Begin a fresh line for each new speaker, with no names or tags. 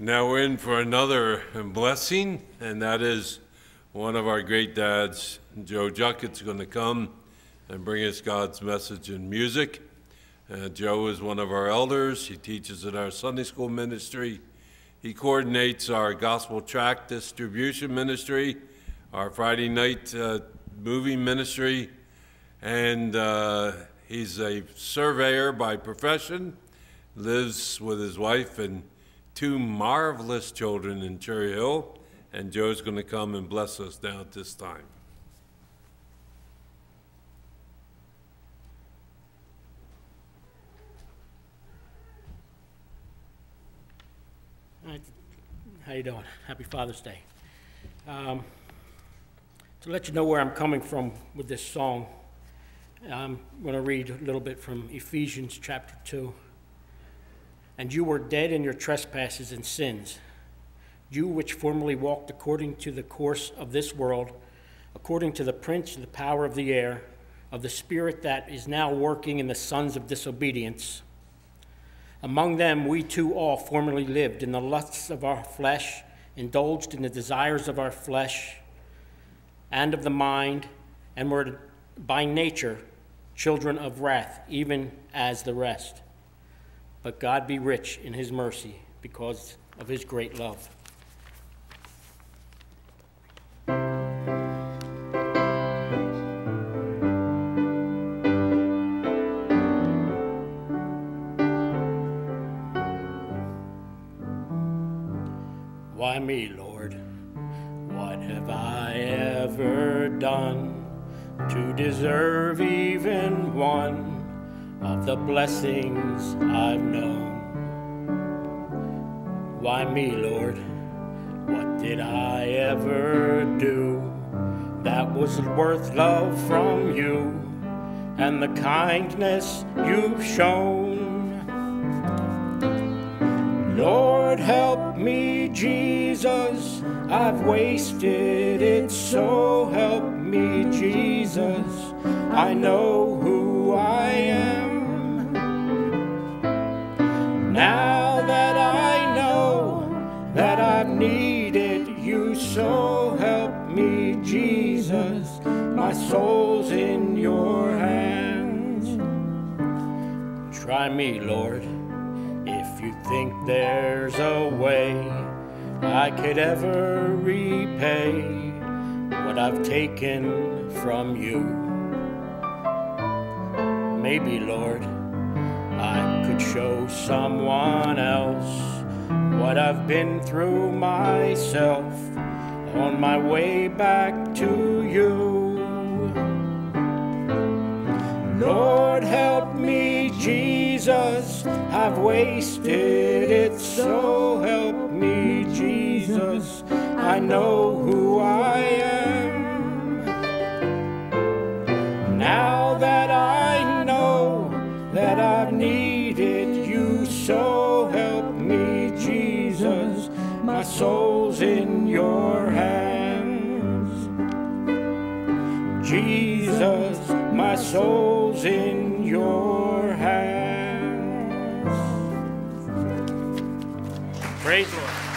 Now we're in for another blessing, and that is one of our great dads, Joe Juckett's going to come and bring us God's message in music. Uh, Joe is one of our elders. He teaches in our Sunday school ministry. He coordinates our gospel tract distribution ministry, our Friday night uh, movie ministry, and uh, he's a surveyor by profession, lives with his wife and two marvelous children in Cherry Hill, and Joe's going to come and bless us now at this time.
How you doing? Happy Father's Day. Um, to let you know where I'm coming from with this song, I'm going to read a little bit from Ephesians chapter 2. And you were dead in your trespasses and sins, you which formerly walked according to the course of this world, according to the prince of the power of the air, of the spirit that is now working in the sons of disobedience. Among them, we too all formerly lived in the lusts of our flesh, indulged in the desires of our flesh and of the mind, and were by nature children of wrath, even as the rest. But God be rich in his mercy because of his great love. Why me, Lord? What have I ever done to deserve even one? Of the blessings I've known. Why me, Lord? What did I ever do that was worth love from you and the kindness you've shown? Lord, help me, Jesus. I've wasted it, so help me, Jesus. I know who needed you, so help me, Jesus. My soul's in your hands. Try me, Lord, if you think there's a way I could ever repay what I've taken from you. Maybe, Lord I could show someone else what I've been through myself on my way back to you. Lord, help me, Jesus. I've wasted it, so help me, Jesus. I know who I am. Now that I know that I've Jesus, my soul's in your hands. Praise the Lord.